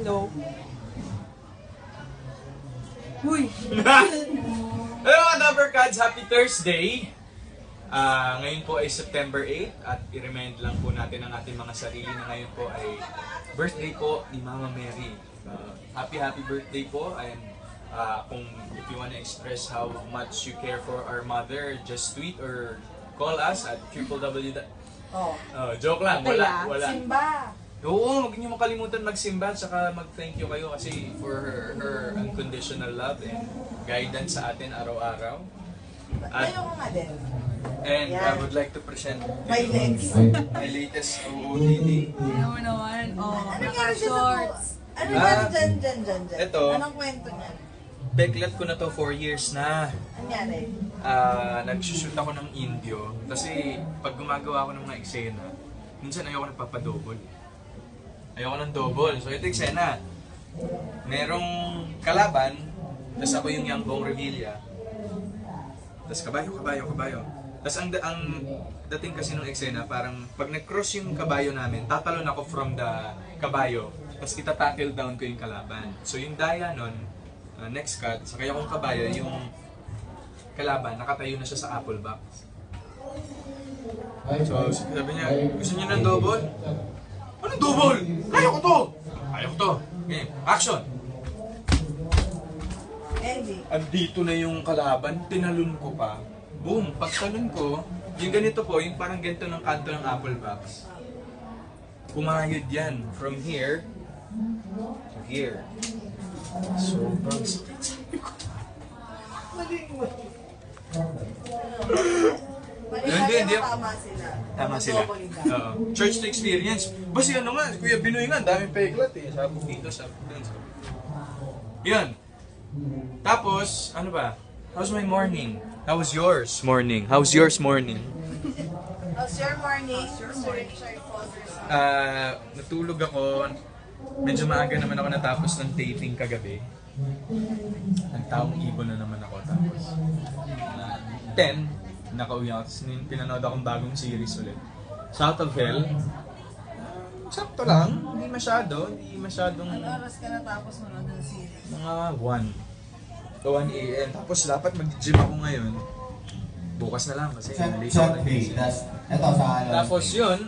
No. Uy! Hello mga Dappercats! Happy Thursday! Ah, ngayon po ay September 8 at i-remind lang po natin ang ating mga sarili na ngayon po ay birthday po ni Mama Mary. Ah, happy happy birthday po and ah, kung if you wanna express how much you care for our mother, just tweet or call us at www. Oh. Oh, joke lang, wala, wala. Simba. Oo, huwag niyo makalimutan magsimba at saka mag-thank you kayo kasi for her, her unconditional love and guidance sa atin araw-araw. At, Tayo ko nga din. and I would like to present My legs. my latest OOTD. Ano naman? Oh, Ano nangyari dyan naka-shorts. Ano Ah. nangyari dyan, dyan, dyan, dyan? Ito. Anong kwento niyan? Beklat ko na to 4 years na. Ano nangyari? Ah, nagsushoot ako ng Indio kasi pag gumagawa ako ng mga eksena, minsan ayoko nagpapadouble. Ayoko ng double. So ito eksena. Merong kalaban, tapos ako yung young Bong Revilla. Tapos kabayo, kabayo, kabayo. Tapos ang, ang dating kasi nung eksena, parang pag nag-cross yung kabayo namin, tatalon ako from the kabayo, tapos itatackle down ko yung kalaban. So yung daya nun, uh, next cut, sa kaya kong kabayo, yung kalaban, nakatayo na siya sa apple box. So, sabi niya, gusto niyo ng double? Anong double? Ayaw ko to! Ko to! Game, action! Andy. Andito na yung kalaban, tinalon ko pa. Boom! Pagtalon ko, yung ganito po, yung parang ganito ng kanto ng apple box. Pumayod yan. From here to here. Sobrang sakit sabi ko. Hindi, hindi. tama sila. Tama sila. Oo. Church to experience. Basi ano nga, Kuya Binoy nga, daming peklat eh. Sabog dito, sabog dun, sabog. Yun. Tapos, ano ba? How's my morning? How was yours morning? How's yours morning? How's your morning? Your morning. Ah, natulog ako. Medyo maaga naman ako natapos ng taping kagabi. Nagtaong ibon na naman ako tapos. Uh, 10, nakauwi ako. Tapos pinanood akong bagong series ulit. South of Hell. Sakto lang. Hindi masyado. Hindi masyadong Ano oras ka natapos mo ng series? mga 1. So 1 a.m. Tapos dapat mag-gym ako ngayon. Bukas na lang kasi Check, late check. B. Tas, ito sa ano. Tapos yun,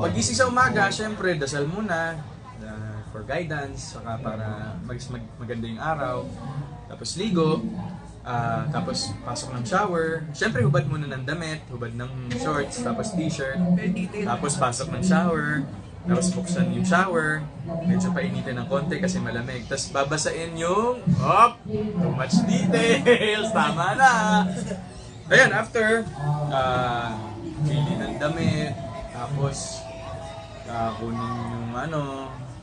pagising sa umaga, syempre, dasal muna uh, for guidance, saka para mag, mag, maganda yung araw. Tapos ligo, ah, tapos pasok ng shower. Syempre, hubad muna ng damit, hubad ng shorts, tapos t-shirt. Tapos pasok ng shower, tapos buksan yung shower. Medyo painitin ng konti kasi malamig. Tapos babasain yung, hop, too much details, tama na. Ayan, after, ah, pili ng damit, tapos, ah, kunin yung ano,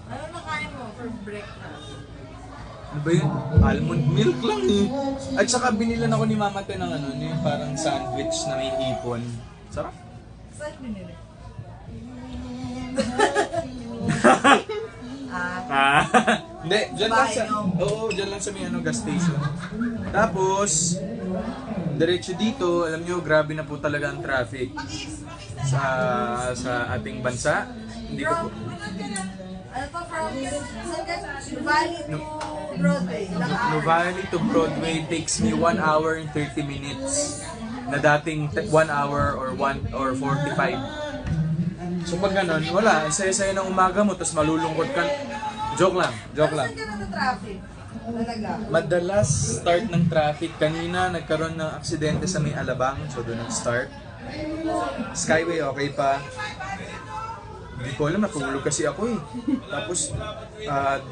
Ano nakain mo for breakfast? Ano ba yun? Almond milk lang eh. At saka binilan ako ni Mama Te ng ano, yung parang sandwich na may hipon. Sarap. Saan binili? ah, Ah, hindi, dyan lang sa, oo, dyan lang sa may ano, gas station. Tapos, diretso dito, alam nyo, grabe na po talaga ang traffic sa sa ating bansa. Hindi ko po, ano to from? Valley to Broadway. Novali to Broadway takes me 1 hour and 30 minutes na dating 1 hour or 1 or 45. So pag ganun, wala, ang saya-saya ng umaga mo, tapos malulungkot ka. Joke lang, joke lang. Saan ka na traffic? Madalas start ng traffic. Kanina nagkaroon ng aksidente sa may Alabang, so doon nag-start. Skyway okay pa. Ko alam, natulog kasi ako eh. Tapos,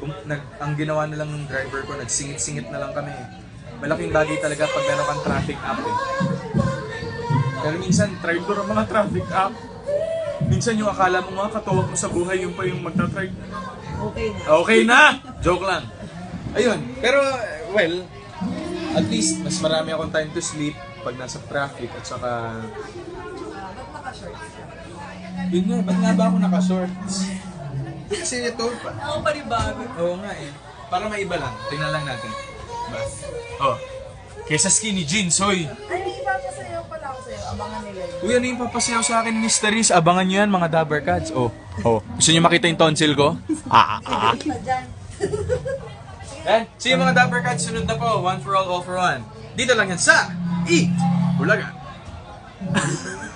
bum- nag, ang ginawa na lang ng driver ko, nagsingit-singit na lang kami. Malaking bagay talaga pag meron kang traffic app eh. Pero minsan, driver ang mga traffic app. Minsan yung akala mo nga katuwag mo sa buhay, yung pa yung magta-try. Okay na. Okay na! Joke lang. Ayun. Pero, well, at least, mas marami akong time to sleep pag nasa traffic at saka, naka-shorts ka? yun nga, ba't nga ba ako naka-shorts? Kasi ito, pa, Ako panibago. oo nga eh. Para maiba lang, tingnan lang natin. Ba? Oh, kesa skinny jeans, hoy! Ay, may ipapasayaw pala ako sa'yo. Abangan nila yun. Uy, ano yung papasayaw sa akin, Mysteries? Abangan nyo yan, mga Dabber Cats. Oh, oh. Gusto nyo makita yung tonsil ko? Ah, ah, ah. Dyan. And see you mga Dapper Cats, sunod na po. One for all, all for one. Dito lang yan sa E! Bulaga.